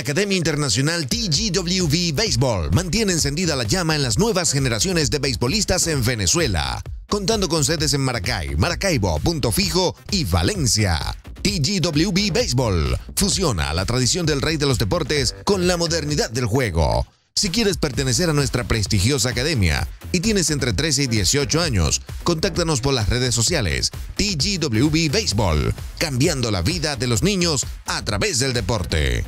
La Academia Internacional TGWB Baseball mantiene encendida la llama en las nuevas generaciones de beisbolistas en Venezuela, contando con sedes en Maracay, Maracaibo, Punto Fijo y Valencia. TGWB Baseball fusiona la tradición del rey de los deportes con la modernidad del juego. Si quieres pertenecer a nuestra prestigiosa academia y tienes entre 13 y 18 años, contáctanos por las redes sociales TGWB Baseball, cambiando la vida de los niños a través del deporte.